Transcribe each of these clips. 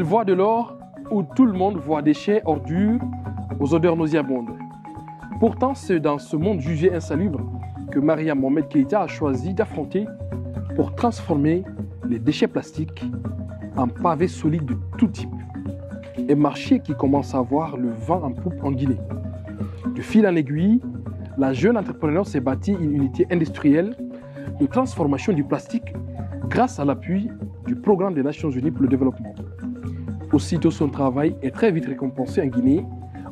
Elle voit de l'or où tout le monde voit déchets, ordures, aux odeurs nauséabondes. Pourtant, c'est dans ce monde jugé insalubre que Maria Mohamed Keïta a choisi d'affronter pour transformer les déchets plastiques en pavés solides de tout type. Un marché qui commence à voir le vent en poupe en Guinée. De fil en aiguille, la jeune entrepreneur s'est bâtie une unité industrielle de transformation du plastique grâce à l'appui du Programme des Nations Unies pour le développement. Aussitôt son travail est très vite récompensé en Guinée,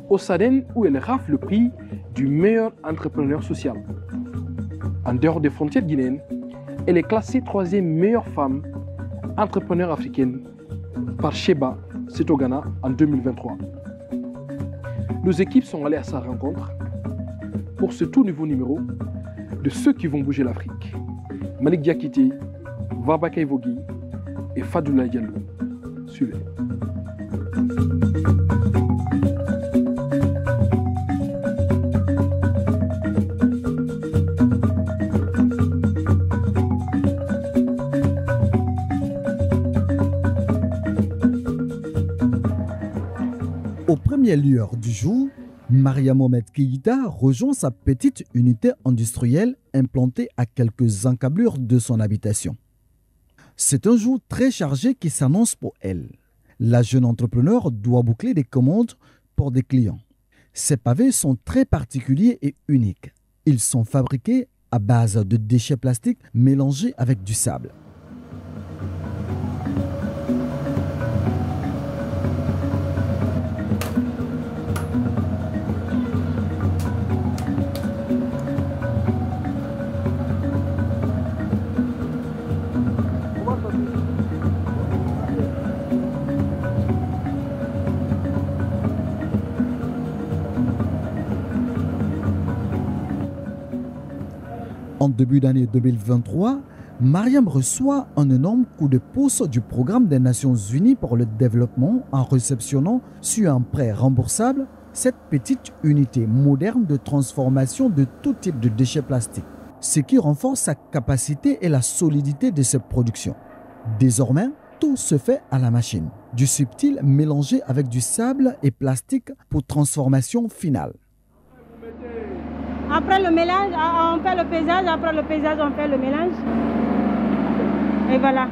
au SADEN où elle rafle le prix du meilleur entrepreneur social. En dehors des frontières guinéennes, elle est classée troisième meilleure femme entrepreneur africaine par Sheba, c'est au Ghana, en 2023. Nos équipes sont allées à sa rencontre pour ce tout nouveau numéro de ceux qui vont bouger l'Afrique. Malik Diakité, Vaba Vogui et Fadoula Diallo. Suivez. Au premier lueur du jour, Maria Mohamed Keïta rejoint sa petite unité industrielle implantée à quelques encablures de son habitation. C'est un jour très chargé qui s'annonce pour elle. La jeune entrepreneur doit boucler des commandes pour des clients. Ces pavés sont très particuliers et uniques. Ils sont fabriqués à base de déchets plastiques mélangés avec du sable. En début d'année 2023, Mariam reçoit un énorme coup de pouce du programme des Nations Unies pour le développement en réceptionnant sur un prêt remboursable cette petite unité moderne de transformation de tout type de déchets plastiques, ce qui renforce sa capacité et la solidité de ses productions. Désormais, tout se fait à la machine, du subtil mélangé avec du sable et plastique pour transformation finale. Après le mélange, ah, on fait le paysage. Après le paysage, on fait le mélange. Et voilà.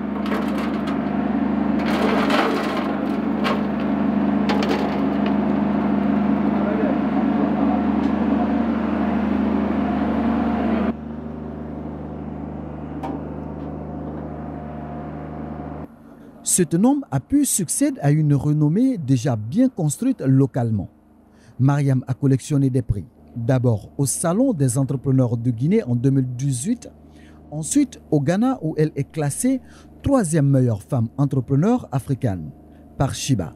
Cet homme a pu succéder à une renommée déjà bien construite localement. Mariam a collectionné des prix. D'abord au Salon des entrepreneurs de Guinée en 2018, ensuite au Ghana où elle est classée troisième meilleure femme entrepreneur africaine par Shiba.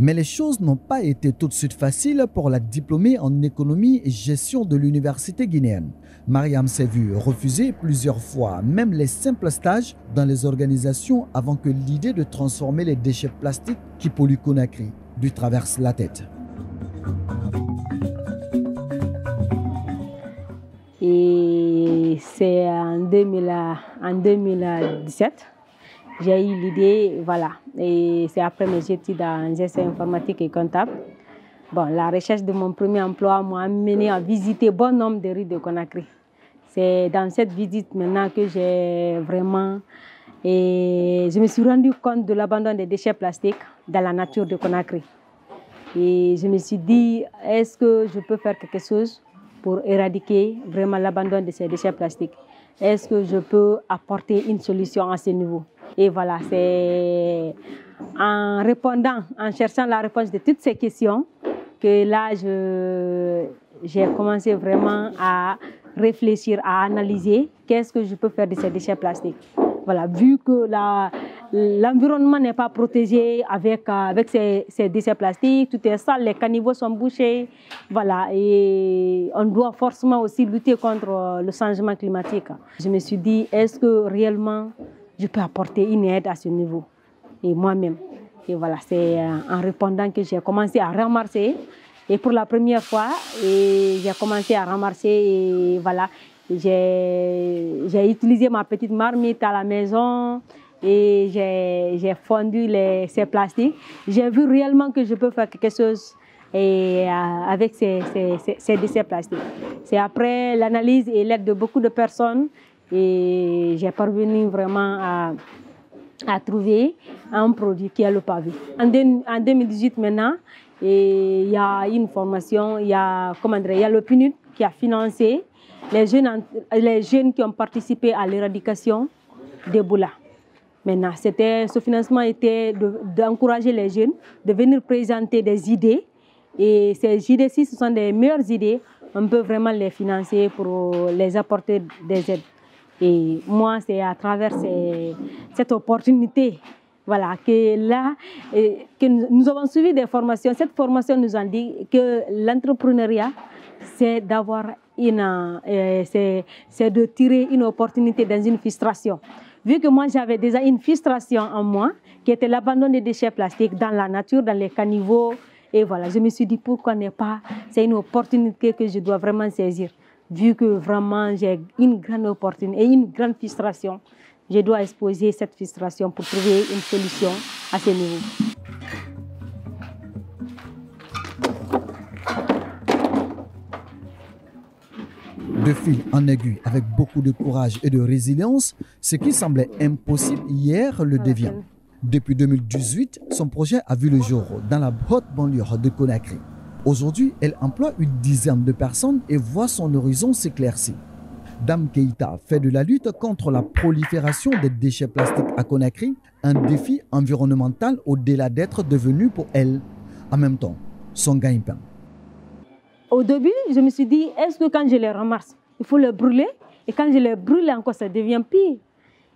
Mais les choses n'ont pas été tout de suite faciles pour la diplômée en économie et gestion de l'université guinéenne. Mariam s'est vue refuser plusieurs fois même les simples stages dans les organisations avant que l'idée de transformer les déchets plastiques qui polluent Conakry lui traverse la tête. C'est en, 2000 en 2017, j'ai eu l'idée, voilà. Et c'est après mes études en gestion informatique et comptable. Bon, la recherche de mon premier emploi m'a amené à visiter bon nombre de rues de Conakry. C'est dans cette visite maintenant que j'ai vraiment... Et je me suis rendu compte de l'abandon des déchets plastiques dans la nature de Conakry. Et je me suis dit, est-ce que je peux faire quelque chose pour éradiquer vraiment l'abandon de ces déchets plastiques Est-ce que je peux apporter une solution à ce niveau? Et voilà, c'est en répondant, en cherchant la réponse de toutes ces questions que là, j'ai commencé vraiment à réfléchir, à analyser qu'est-ce que je peux faire de ces déchets plastiques. Voilà, vu que l'environnement n'est pas protégé avec, avec ces, ces, déchets plastiques, tout est sale, les caniveaux sont bouchés, voilà, et on doit forcément aussi lutter contre le changement climatique. Je me suis dit, est-ce que réellement je peux apporter une aide à ce niveau? Et moi-même. Et voilà, c'est en répondant que j'ai commencé à ramasser. Et pour la première fois, j'ai commencé à ramasser et voilà, j'ai utilisé ma petite marmite à la maison et j'ai fondu ces plastiques. J'ai vu réellement que je peux faire quelque chose euh, avec ces, déchets plastiques. C'est après l'analyse et l'aide de beaucoup de personnes et j'ai parvenu vraiment à, trouver un produit qui est le pavé. En, en 2018 maintenant, il y a une formation, il y a, il y a le PNUD qui a financé les jeunes, les jeunes qui ont participé à l'éradication d'Ebola. Maintenant, ce financement était d'encourager les jeunes de venir présenter des idées. Et ces idées-ci, ce sont des meilleures idées. On peut vraiment les financer pour les apporter des aides. Et moi, c'est à travers cette opportunité voilà, que là, que nous avons suivi des formations. Cette formation nous a dit que l'entrepreneuriat, c'est d'avoir une, euh, c'est de tirer une opportunité dans une frustration. Vu que moi j'avais déjà une frustration en moi, qui était l'abandon des déchets plastiques dans la nature, dans les caniveaux, et voilà, je me suis dit pourquoi ne pas, c'est une opportunité que je dois vraiment saisir. Vu que vraiment j'ai une grande opportunité et une grande frustration, je dois exposer cette frustration pour trouver une solution à ce niveau. De fil en aiguille, avec beaucoup de courage et de résilience, ce qui semblait impossible hier le devient. Depuis 2018, son projet a vu le jour dans la haute banlieue de Conakry. Aujourd'hui, elle emploie une dizaine de personnes et voit son horizon s'éclaircir. Dame Keita fait de la lutte contre la prolifération des déchets plastiques à Conakry un défi environnemental au-delà d'être devenu pour elle, en même temps, son gagne-pain. Au début, je me suis dit, est-ce que quand je les ramasse, il faut les brûler? Et quand je les brûle encore, ça devient pire.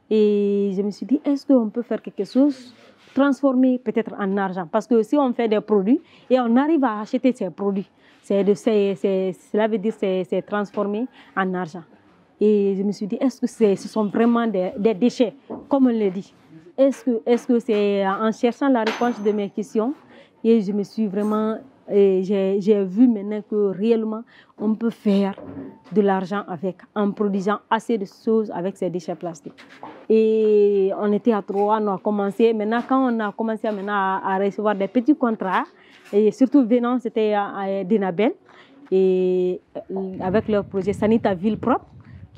Et je me suis dit, est-ce qu'on peut faire quelque chose, transformer peut-être en argent. Parce que si on fait des produits et on arrive à acheter ces produits, c'est de, cela veut dire c'est transformer en argent. Et je me suis dit, est-ce que ce sont vraiment des, des, déchets, comme on le dit. Est-ce que c'est -ce en cherchant la réponse de mes questions? Et je me suis vraiment et j'ai vu maintenant que réellement, on peut faire de l'argent avec, en produisant assez de choses avec ces déchets plastiques. Et on était à trois, on a commencé. Maintenant, quand on a commencé maintenant à, recevoir des petits contrats, et surtout venant, c'était à, Denabel, et euh, avec leur projet Sanita Ville Propre,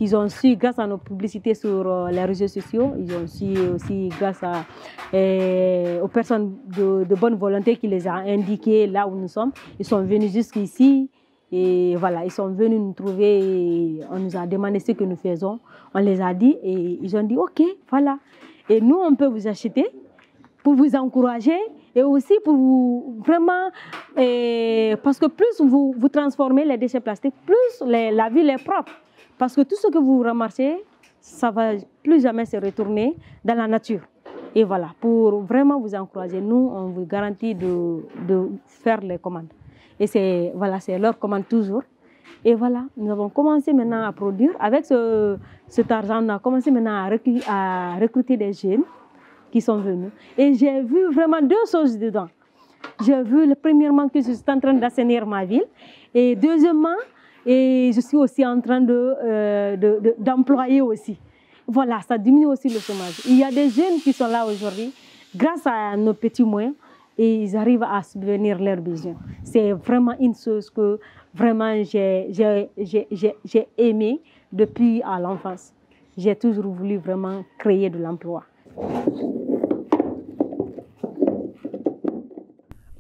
qu'ils ont su grâce à nos publicités sur euh, les réseaux sociaux. Ils ont su aussi grâce eh, aux personnes de, bonne volonté qui les a indiqués là où nous sommes. Ils sont venus jusqu'ici et voilà, ils sont venus nous trouver. On nous a demandé ce que nous faisons. On les a dit et ils ont dit OK, voilà. Et nous, on peut vous acheter pour vous encourager et aussi pour vous vraiment, eh, parce que plus vous, vous transformez les déchets plastiques, plus la ville est propre. Parce que tout ce que vous ramassez, ça ne va plus jamais se retourner dans la nature. Et voilà, pour vraiment vous encourager, nous, on vous garantit de, faire les commandes. Et c'est voilà, leur commande toujours. Et voilà, nous avons commencé maintenant à produire. Avec ce, cet argent, on a commencé maintenant à recruter, à recruter des jeunes qui sont venus. Et j'ai vu vraiment deux choses dedans. J'ai vu, premièrement, que je suis en train d'assainir ma ville. Et deuxièmement, et je suis aussi en train euh, d'employer de, aussi. Voilà, ça diminue aussi le chômage. Il y a des jeunes qui sont là aujourd'hui, grâce à nos petits moyens, et ils arrivent à subvenir leurs besoins. C'est vraiment une chose que vraiment j'ai aimé depuis à l'enfance. J'ai toujours voulu vraiment créer de l'emploi.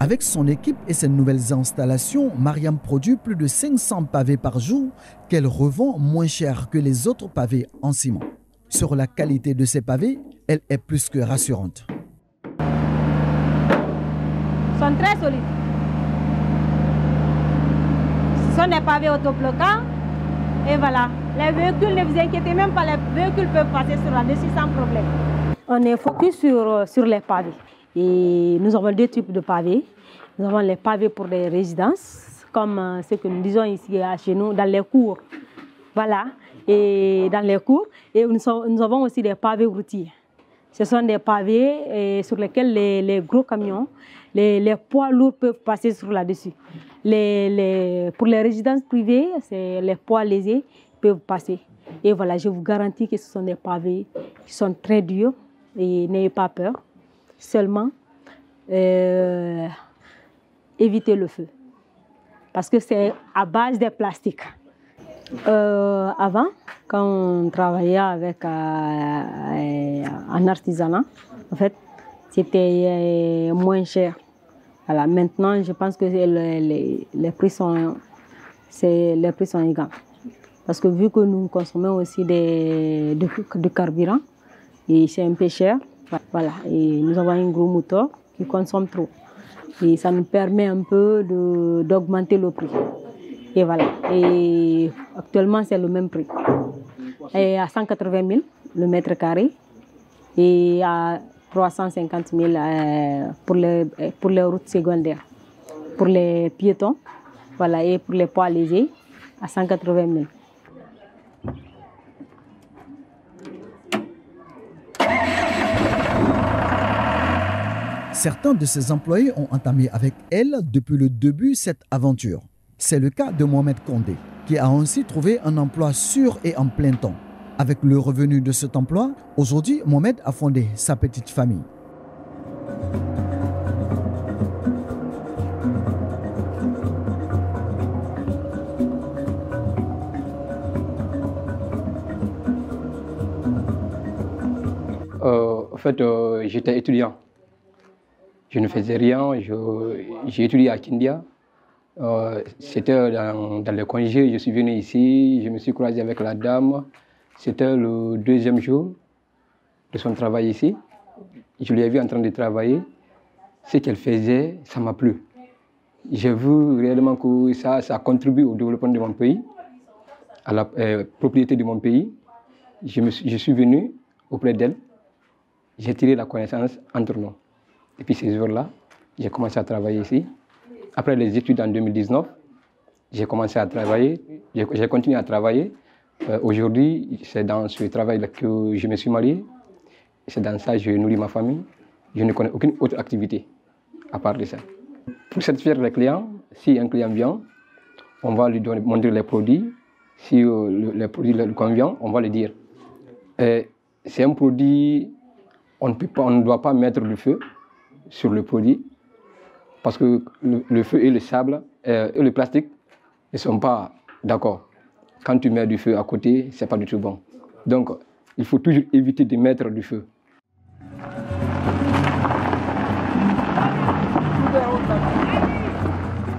Avec son équipe et ses nouvelles installations, Mariam produit plus de 500 pavés par jour qu'elle revend moins cher que les autres pavés en ciment. Sur la qualité de ces pavés, elle est plus que rassurante. Ils sont très solides. Ce sont des pavés autobloquants. Et voilà, les véhicules, ne vous inquiétez même pas, les véhicules peuvent passer sur la dessus sans problème. On est focus sur, sur les pavés. Et nous avons deux types de pavés. Nous avons les pavés pour les résidences, comme euh, ce que nous disons ici chez nous, dans les cours. Voilà, et dans les cours. Et nous, avons aussi des pavés routiers. Ce sont des pavés sur lesquels les, gros camions, les, poids lourds peuvent passer sur là-dessus. Les, pour les résidences privées, les poids lésés peuvent passer. Et voilà, je vous garantis que ce sont des pavés qui sont très durs, et n'ayez pas peur. Seulement, euh, évitez le feu. Parce que c'est à base de plastique. Euh, avant, quand on travaillait avec euh, un artisanat, en fait, c'était moins cher. Voilà, maintenant, je pense que les, les, prix sont, les prix sont égaux. Parce que vu que nous consommons aussi des, de, carburant, et c'est un peu cher, voilà, et nous avons un gros moteur qui consomme trop. Et ça nous permet un peu d'augmenter le prix. Et voilà. Et actuellement, c'est le même prix. Et à 180 000 le mètre carré et à 350 000 euh, pour, les, pour les routes secondaires. Pour les piétons, voilà, et pour les poids légers, à 180 000. Certains de ses employés ont entamé avec elle depuis le début cette aventure. C'est le cas de Mohamed Condé, qui a ainsi trouvé un emploi sûr et en plein temps. Avec le revenu de cet emploi, aujourd'hui, Mohamed a fondé sa petite famille. Euh, en fait, euh, j'étais étudiant. Je ne faisais rien. J'ai étudié à Kindia. Euh, c'était dans, le congé. Je suis venu ici. Je me suis croisé avec la dame. C'était le deuxième jour de son travail ici. Je l'ai vu en train de travailler. Ce qu'elle faisait, ça m'a plu. J'ai vu réellement que ça, ça contribue au développement de mon pays, à la euh, propriété de mon pays. Je, me suis, je suis venu auprès d'elle. J'ai tiré la connaissance entre nous. Et puis ces jours-là, j'ai commencé à travailler ici. Après les études en 2019, j'ai commencé à travailler, j'ai continué à travailler. Euh, aujourd'hui, c'est dans ce travail-là que je me suis marié. C'est dans ça que je nourris ma famille. Je ne connais aucune autre activité à part de ça. Pour satisfaire les clients, si un client vient, on va lui montrer les produits. Si euh, le, les produits lui conviennent, on va le dire. C'est un produit, on ne doit pas mettre le feu sur le produit parce que le, feu et le sable euh, et le plastique ne sont pas d'accord. Quand tu mets du feu à côté, ce n'est pas du tout bon. Donc, il faut toujours éviter de mettre du feu.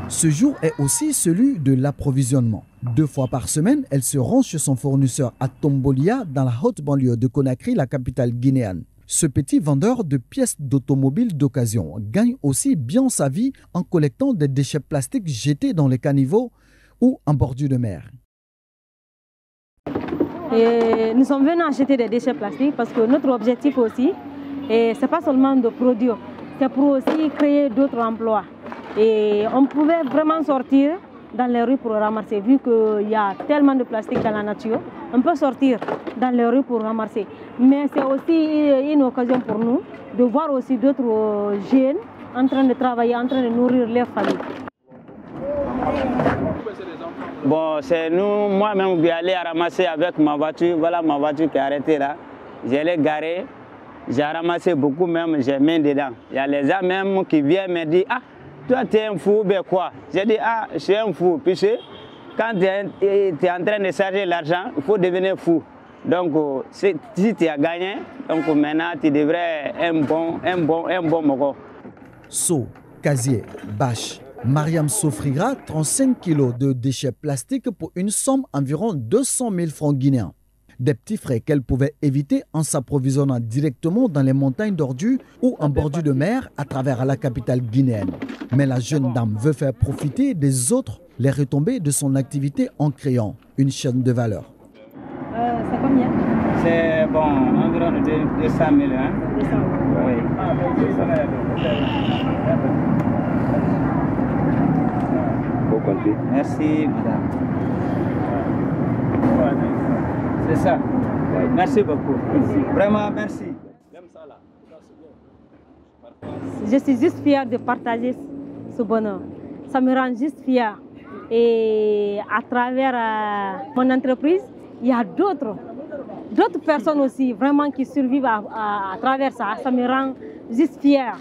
Ce jour est aussi celui de l'approvisionnement. Deux fois par semaine, elle se rend chez son fournisseur à Tombolia, dans la haute banlieue de Conakry, la capitale guinéenne. Ce petit vendeur de pièces d'automobile d'occasion gagne aussi bien sa vie en collectant des déchets plastiques jetés dans les caniveaux ou en bordure de mer. nous sommes venus acheter des déchets plastiques parce que notre objectif aussi, ce n'est pas seulement de produire, c'est pour aussi créer d'autres emplois. Et on pouvait vraiment sortir dans les rues pour ramasser, vu qu'il y a tellement de plastique dans la nature, on peut sortir dans les rues pour ramasser. Mais c'est aussi une occasion pour nous de voir aussi d'autres jeunes en train de travailler, en train de nourrir leurs familles. Bon, c'est nous, moi-même, qui allé ramasser avec ma voiture. Voilà ma voiture qui est arrêtée là. J'allais garer, j'ai ramassé beaucoup même, j'ai mis dedans. Il y a les gens même qui viennent me dire, ah, toi, tu es un fou, ben quoi? J'ai dit, ah, je suis un fou. Puisque quand tu es, en train de charger l'argent, il faut devenir fou. Donc, euh, si tu as gagné, donc maintenant, tu devrais un bon, un bon, un bon mogo. Seau, casier, bâche. Mariam s'offrira 35 kilos de déchets plastiques pour une somme environ 200 000 francs guinéens des petits frais qu'elle pouvait éviter en s'approvisionnant directement dans les montagnes d'ordures ou en bordure de mer à travers la capitale guinéenne. Mais la jeune dame veut faire profiter des autres les retombées de son activité en créant une chaîne de valeur. Euh, c'est combien? C'est bon, environ 200 000. Hein? 200 000. Oui. Merci, madame. C'est ça. Merci beaucoup. Vraiment, merci. Je suis juste fière de partager ce bonheur. Ça me rend juste fière. Et à travers euh, mon entreprise, il y a d'autres d'autres personnes aussi, vraiment qui survivent à, travers ça, ça me rend juste fière.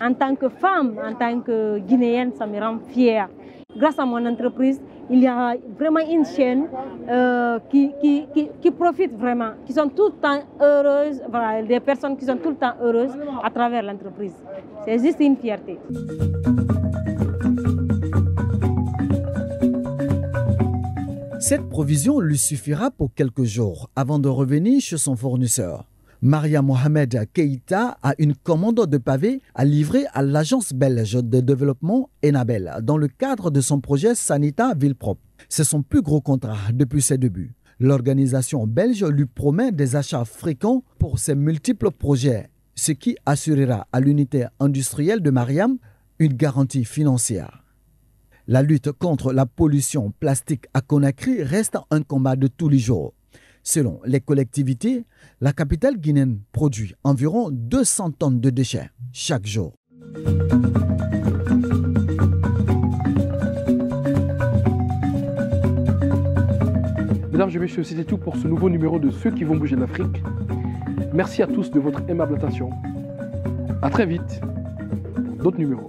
En tant que femme, en tant que Guinéenne, ça me rend fière. Grâce à mon entreprise, il y a vraiment une chaîne euh, qui, qui, qui, profite vraiment, qui sont tout le temps heureuses, voilà, des personnes qui sont tout le temps heureuses à travers l'entreprise. C'est juste une fierté. Cette provision lui suffira pour quelques jours avant de revenir chez son fournisseur. Maria Mohamed Keita a une commande de pavés à livrer à l'agence belge de développement Enabel dans le cadre de son projet Sanita Ville Propre. C'est son plus gros contrat depuis ses débuts. L'organisation belge lui promet des achats fréquents pour ses multiples projets, ce qui assurera à l'unité industrielle de Mariam une garantie financière. La lutte contre la pollution plastique à Conakry reste un combat de tous les jours. Selon les collectivités, la capitale guinéenne produit environ 200 tonnes de déchets chaque jour. Mesdames et messieurs, c'était tout pour ce nouveau numéro de Ceux qui vont bouger l'Afrique. Merci à tous de votre aimable attention. À très vite d'autres numéros.